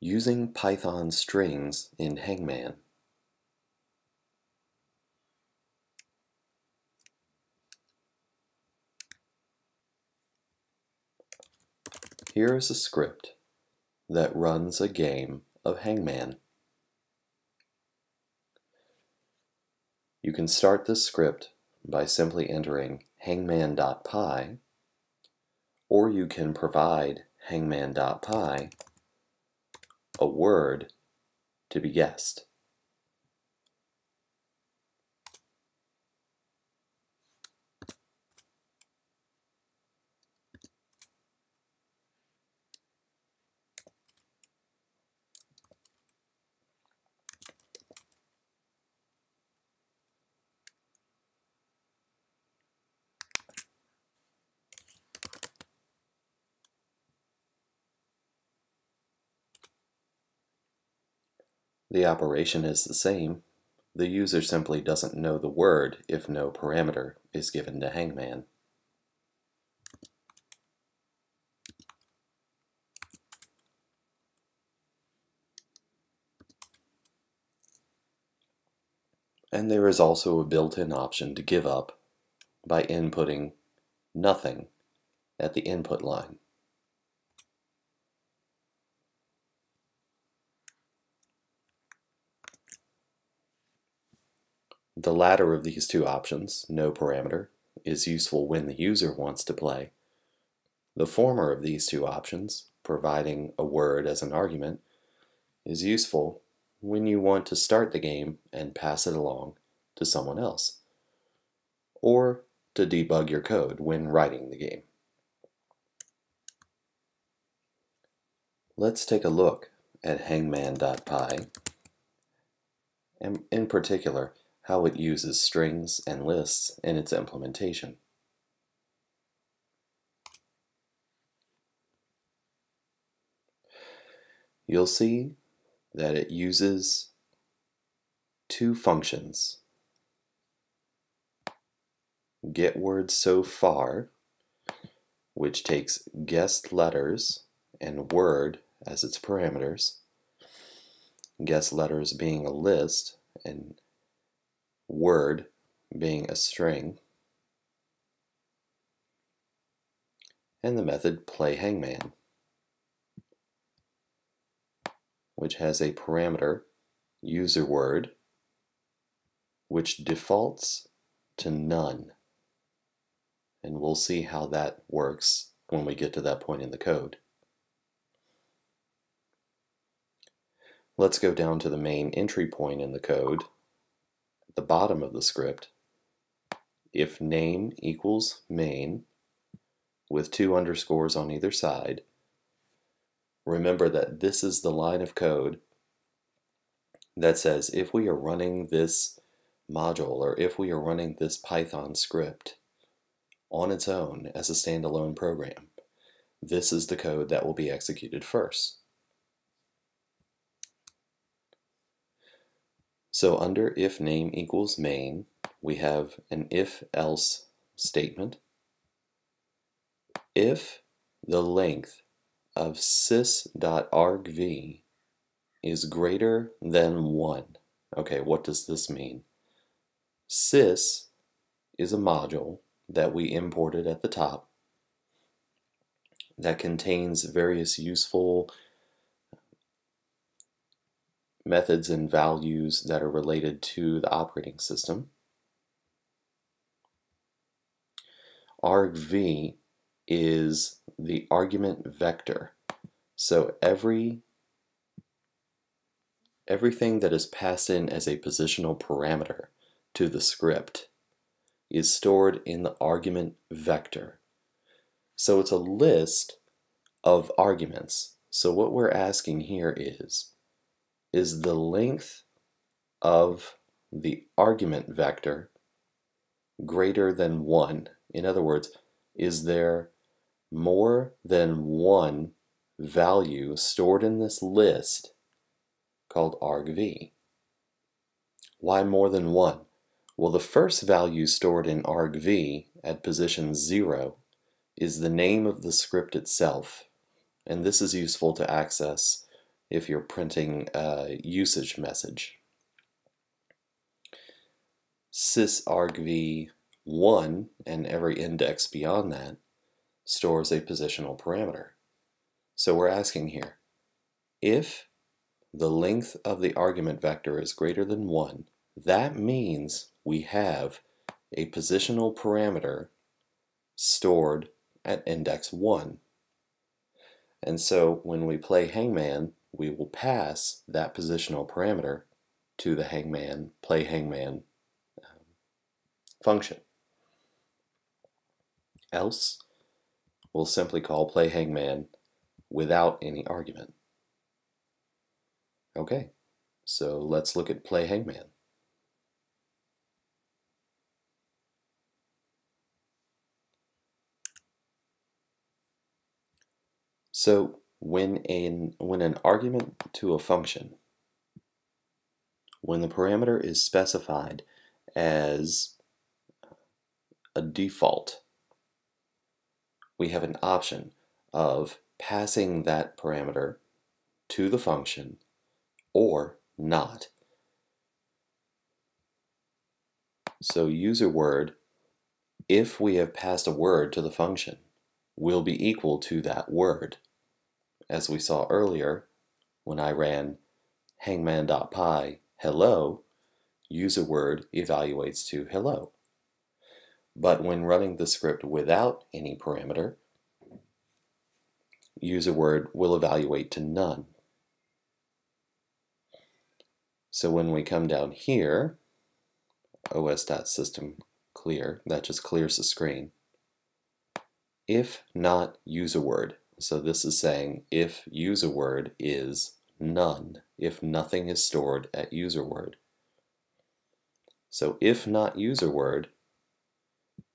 Using Python strings in Hangman. Here is a script that runs a game of Hangman. You can start this script by simply entering hangman.py or you can provide hangman.py a word to be guessed. The operation is the same. The user simply doesn't know the word if no parameter is given to Hangman. And there is also a built-in option to give up by inputting nothing at the input line. The latter of these two options, no parameter, is useful when the user wants to play. The former of these two options, providing a word as an argument, is useful when you want to start the game and pass it along to someone else, or to debug your code when writing the game. Let's take a look at hangman.py, and in particular, how it uses strings and lists in its implementation. You'll see that it uses two functions. Get word so far, which takes guessed letters and word as its parameters, guessed letters being a list and word being a string, and the method play hangman, which has a parameter user word, which defaults to none. And we'll see how that works when we get to that point in the code. Let's go down to the main entry point in the code the bottom of the script, if name equals main with two underscores on either side, remember that this is the line of code that says if we are running this module or if we are running this Python script on its own as a standalone program, this is the code that will be executed first. So under if name equals main, we have an if-else statement. If the length of sys.argv is greater than 1. Okay, what does this mean? Sys is a module that we imported at the top that contains various useful methods and values that are related to the operating system. argv is the argument vector. So every everything that is passed in as a positional parameter to the script is stored in the argument vector. So it's a list of arguments. So what we're asking here is is the length of the argument vector greater than 1? In other words, is there more than one value stored in this list called argv? Why more than one? Well, the first value stored in argv at position 0 is the name of the script itself, and this is useful to access if you're printing a usage message. sysargv1 and every index beyond that stores a positional parameter. So we're asking here, if the length of the argument vector is greater than 1, that means we have a positional parameter stored at index 1. And so when we play hangman, we will pass that positional parameter to the hangman, play hangman um, function. Else, we'll simply call play hangman without any argument. Okay, so let's look at play hangman. So when an, when an argument to a function, when the parameter is specified as a default, we have an option of passing that parameter to the function or not. So user word, if we have passed a word to the function, will be equal to that word as we saw earlier, when I ran hangman.py hello, user word evaluates to hello. But when running the script without any parameter, user word will evaluate to none. So when we come down here, os.system clear, that just clears the screen. If not user word, so this is saying if user word is none, if nothing is stored at user word. So if not user word,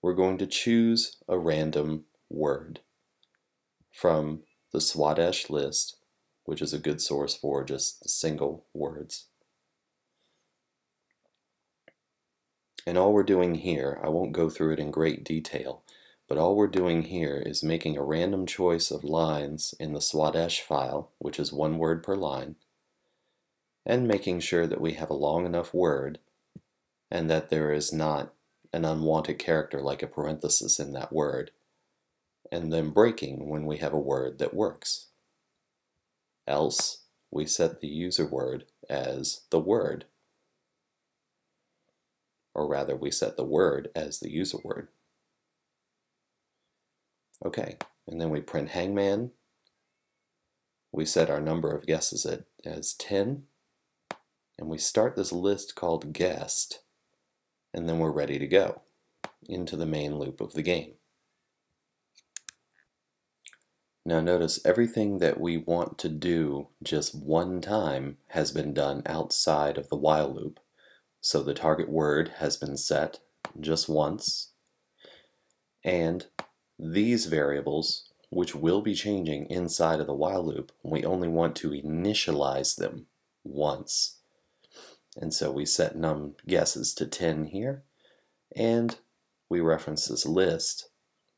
we're going to choose a random word from the Swadesh list, which is a good source for just single words. And all we're doing here, I won't go through it in great detail, but all we're doing here is making a random choice of lines in the Swadesh file, which is one word per line, and making sure that we have a long enough word and that there is not an unwanted character like a parenthesis in that word, and then breaking when we have a word that works. Else, we set the user word as the word, or rather we set the word as the user word. Okay, and then we print hangman. We set our number of guesses at, as 10. And we start this list called guessed. And then we're ready to go into the main loop of the game. Now notice everything that we want to do just one time has been done outside of the while loop. So the target word has been set just once, and these variables, which will be changing inside of the while loop, we only want to initialize them once. And so we set num guesses to 10 here, and we reference this list,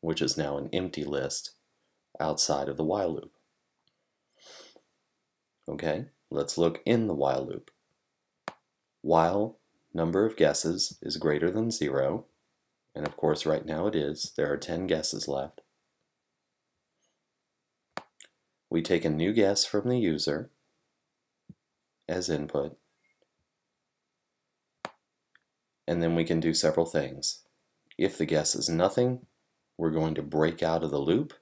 which is now an empty list, outside of the while loop. Okay, let's look in the while loop. While number of guesses is greater than zero, and of course right now it is. There are 10 guesses left. We take a new guess from the user as input. And then we can do several things. If the guess is nothing, we're going to break out of the loop.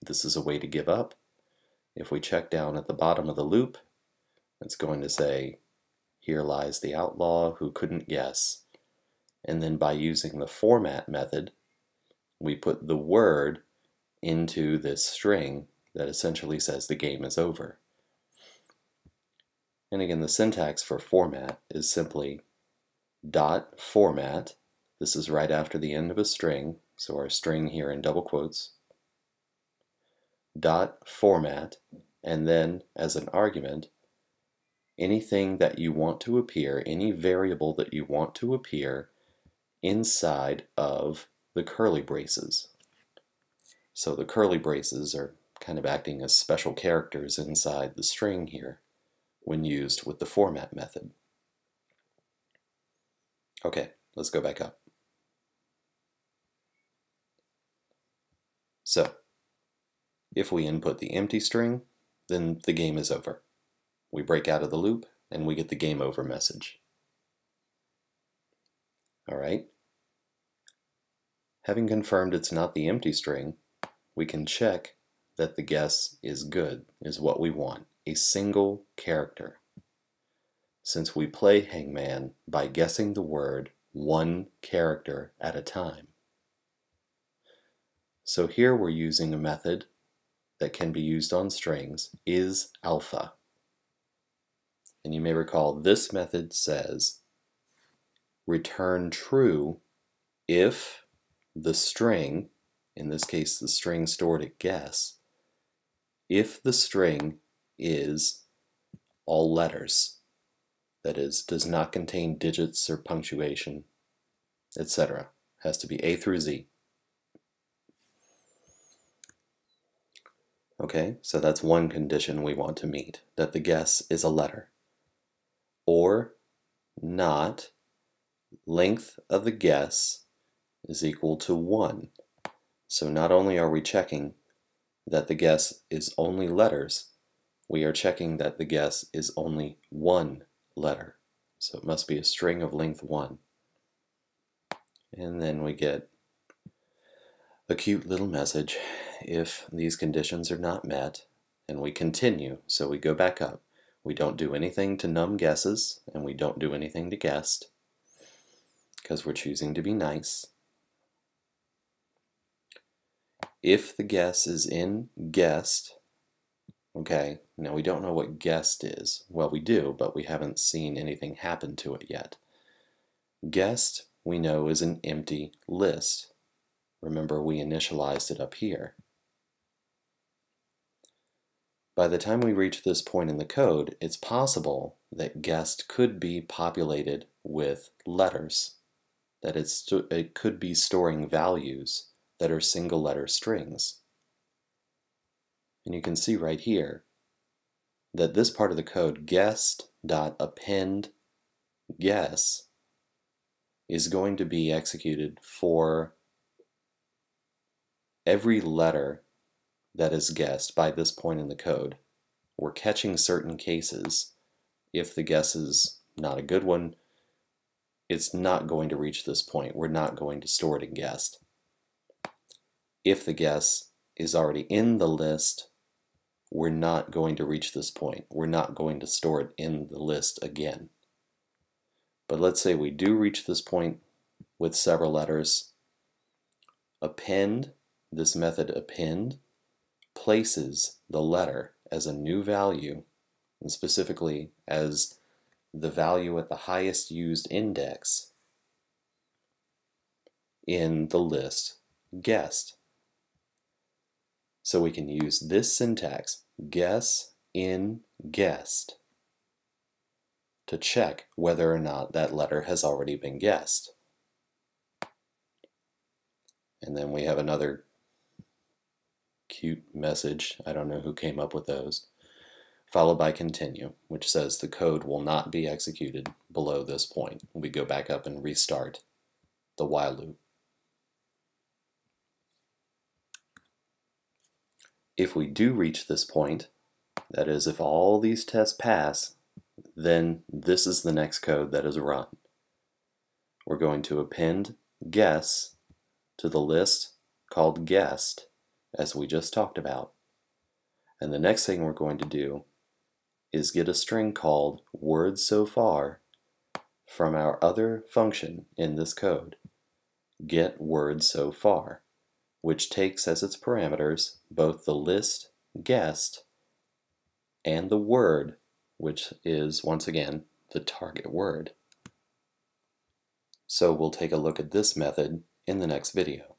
This is a way to give up. If we check down at the bottom of the loop, it's going to say, here lies the outlaw who couldn't guess. And then by using the format method, we put the word into this string that essentially says the game is over. And again, the syntax for format is simply dot format. This is right after the end of a string, so our string here in double quotes. Dot format, and then as an argument, anything that you want to appear, any variable that you want to appear inside of the curly braces. So the curly braces are kind of acting as special characters inside the string here when used with the format method. Okay, let's go back up. So, if we input the empty string, then the game is over. We break out of the loop and we get the game over message. All right. Having confirmed it's not the empty string, we can check that the guess is good, is what we want, a single character. Since we play Hangman by guessing the word one character at a time. So here we're using a method that can be used on strings, is alpha. And you may recall this method says return true if the string, in this case the string stored at guess, if the string is all letters, that is, does not contain digits or punctuation, etc. Has to be A through Z. Okay, so that's one condition we want to meet, that the guess is a letter. Or not, length of the guess is equal to 1. So not only are we checking that the guess is only letters, we are checking that the guess is only one letter. So it must be a string of length 1. And then we get a cute little message if these conditions are not met, and we continue, so we go back up. We don't do anything to num guesses, and we don't do anything to guessed, because we're choosing to be nice. If the guess is in guessed, okay, now we don't know what guessed is. Well, we do, but we haven't seen anything happen to it yet. Guessed, we know, is an empty list. Remember, we initialized it up here. By the time we reach this point in the code, it's possible that guessed could be populated with letters, that it's, it could be storing values that are single letter strings. And you can see right here that this part of the code, guessed.append guess, is going to be executed for every letter that is guessed by this point in the code. We're catching certain cases. If the guess is not a good one, it's not going to reach this point. We're not going to store it in guessed. If the guess is already in the list, we're not going to reach this point. We're not going to store it in the list again. But let's say we do reach this point with several letters. Append, this method append, places the letter as a new value, and specifically as the value at the highest used index in the list guessed. So we can use this syntax, guess in guessed, to check whether or not that letter has already been guessed. And then we have another cute message. I don't know who came up with those. Followed by continue, which says the code will not be executed below this point. We go back up and restart the while loop. If we do reach this point, that is, if all these tests pass, then this is the next code that is run. We're going to append guess to the list called guessed as we just talked about. And the next thing we're going to do is get a string called word so far from our other function in this code, get word so far, which takes as its parameters both the list guessed and the word, which is once again the target word. So we'll take a look at this method in the next video.